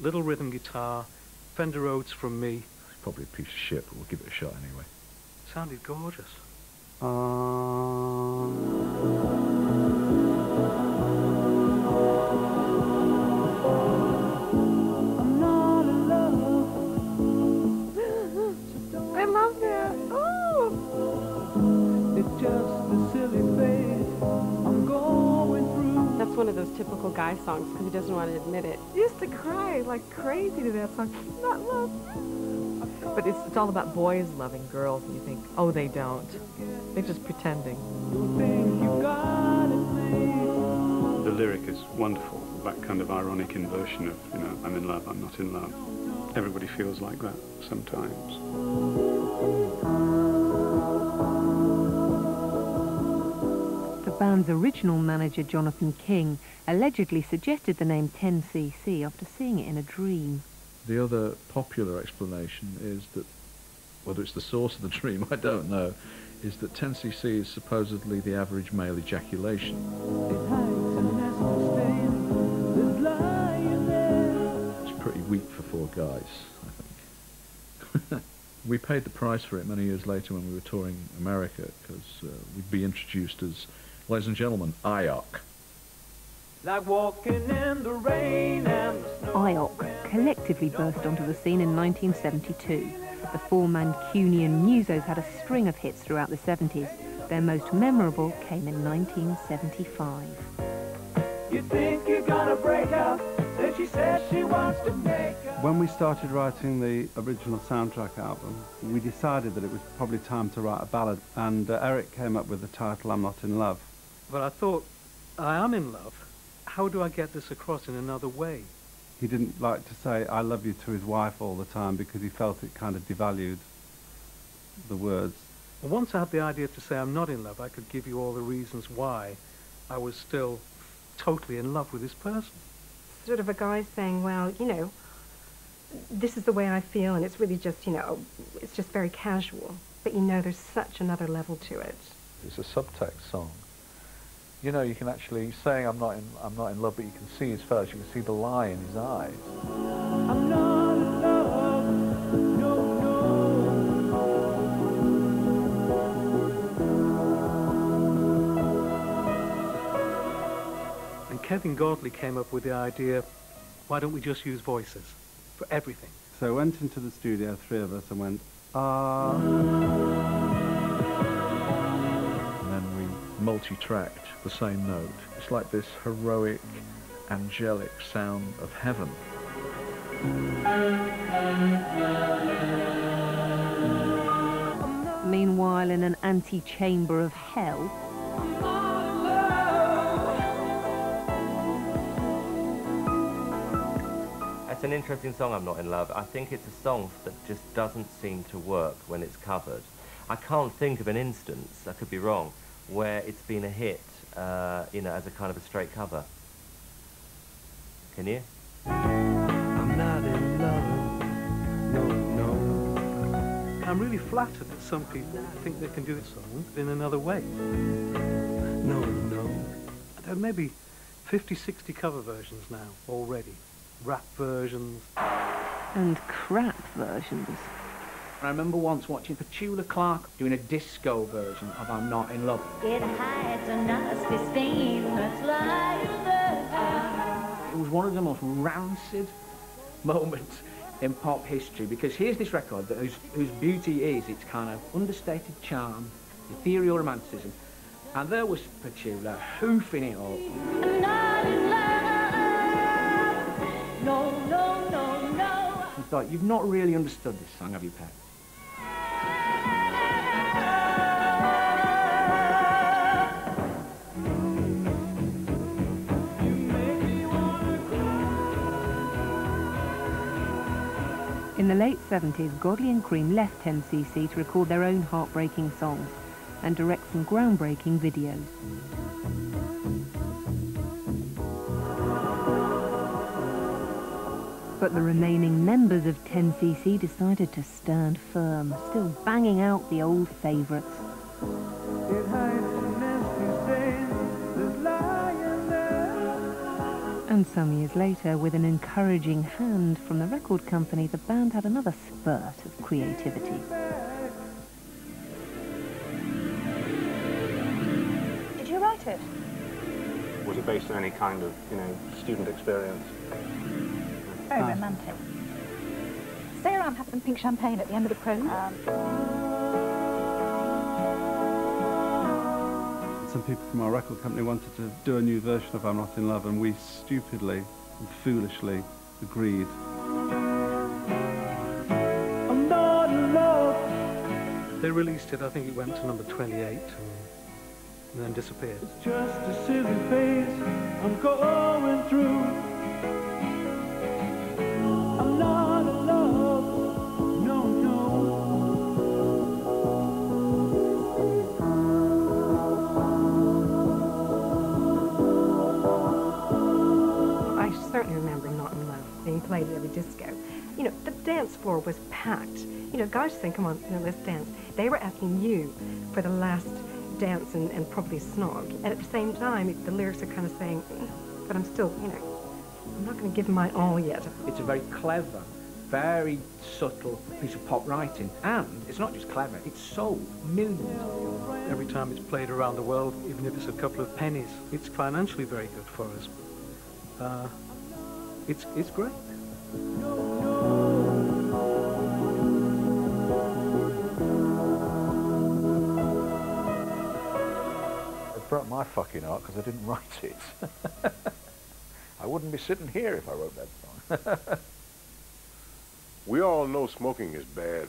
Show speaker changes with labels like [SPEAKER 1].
[SPEAKER 1] little rhythm guitar, Fender Rhodes from me.
[SPEAKER 2] It's probably a piece of shit, but we'll give it a shot anyway.
[SPEAKER 1] Sounded gorgeous.
[SPEAKER 3] I one of those typical guy songs because he doesn't want to admit it. He used to cry like crazy to that song. Not love. But it's, it's all about boys loving girls, and you think, oh, they don't. They're just pretending.
[SPEAKER 4] You you got.
[SPEAKER 5] The lyric is wonderful, that kind of ironic inversion of, you know, I'm in love, I'm not in love. Everybody feels like that sometimes.
[SPEAKER 6] Band's original manager, Jonathan King, allegedly suggested the name 10cc after seeing it in a dream.
[SPEAKER 2] The other popular explanation is that, whether it's the source of the dream, I don't know, is that 10cc is supposedly the average male ejaculation. It's pretty weak for four guys, I think. we paid the price for it many years later when we were touring America, because uh, we'd be introduced as, ladies and gentlemen, IOC.
[SPEAKER 4] Like walking in the rain and the snow.
[SPEAKER 6] IOC collectively burst onto the scene in 1972. The four Mancunian musos had a string of hits throughout the 70s. Their most memorable came in 1975.
[SPEAKER 4] You think you're gonna break up, then she says she wants to make up.
[SPEAKER 7] When we started writing the original soundtrack album, we decided that it was probably time to write a ballad, and uh, Eric came up with the title I'm Not in Love.
[SPEAKER 1] But I thought, I am in love. How do I get this across in another way?
[SPEAKER 7] He didn't like to say I love you to his wife all the time because he felt it kind of devalued the words.
[SPEAKER 1] And once I had the idea to say I'm not in love, I could give you all the reasons why I was still totally in love with this person.
[SPEAKER 3] Sort of a guy saying, well, you know, this is the way I feel, and it's really just, you know, it's just very casual. But you know, there's such another level to it.
[SPEAKER 8] It's a subtext song. You know, you can actually say I'm not in I'm not in love, but you can see his face. You can see the lie in his eyes.
[SPEAKER 4] I'm not in love, no, no.
[SPEAKER 1] And Kevin Godley came up with the idea, why don't we just use voices for everything?
[SPEAKER 7] So I went into the studio, three of us, and went, ah.
[SPEAKER 2] And then we multi-tracked the same note. It's like this heroic, angelic sound of heaven.
[SPEAKER 6] Meanwhile, in an antechamber of hell,
[SPEAKER 9] It's an interesting song, I'm Not In Love. I think it's a song that just doesn't seem to work when it's covered. I can't think of an instance, I could be wrong, where it's been a hit, uh, you know, as a kind of a straight cover. Can you?
[SPEAKER 4] I'm not in love, no, no.
[SPEAKER 1] I'm really flattered that some people think they can do this song in another way.
[SPEAKER 4] No, no.
[SPEAKER 1] There are maybe 50, 60 cover versions now already. Rap versions.
[SPEAKER 6] and crap versions.
[SPEAKER 10] I remember once watching Petula Clark doing a disco version of I'm Not In Love.
[SPEAKER 11] It hides a nasty stain that's there.
[SPEAKER 10] It was one of the most rancid moments in pop history because here's this record that whose, whose beauty is its kind of understated charm, ethereal romanticism, and there was Petula hoofing it up.
[SPEAKER 11] I'm not in love. No, no, no, no.
[SPEAKER 10] I thought, you've not really understood this song, have you, Pat?
[SPEAKER 6] In the late 70s, Godley and Creme left 10cc to record their own heartbreaking songs and direct some groundbreaking videos. But the remaining members of 10cc decided to stand firm, still banging out the old favourites. And some years later, with an encouraging hand from the record company, the band had another spurt of creativity.
[SPEAKER 12] Did you write it?
[SPEAKER 13] Was it based on any kind of, you know, student experience?
[SPEAKER 12] Very romantic. Stay around, have some pink champagne at the end of the programme.
[SPEAKER 7] Um, Some people from our record company wanted to do a new version of I'm Not in Love, and we stupidly and foolishly agreed.
[SPEAKER 4] I'm not in love.
[SPEAKER 1] They released it, I think it went to number 28 and, and then disappeared.
[SPEAKER 4] Just a silly phase I'm going through.
[SPEAKER 14] Played at every disco. You know, the dance floor was packed. You know, guys saying, come on, you know, let's dance. They were asking you for the last dance and, and probably snog. And at the same time, it, the lyrics are kind of saying, "Mm, but I'm still, you know, I'm not going to give my all yet.
[SPEAKER 10] It's a very clever, very subtle piece of pop writing. And it's not just clever, it's sold millions.
[SPEAKER 1] Every time it's played around the world, even if it's a couple of pennies, it's financially very good for us. Uh, it's, it's great.
[SPEAKER 8] It broke my fucking heart because I didn't write it. I wouldn't be sitting here if I wrote that song.
[SPEAKER 15] We all know smoking is bad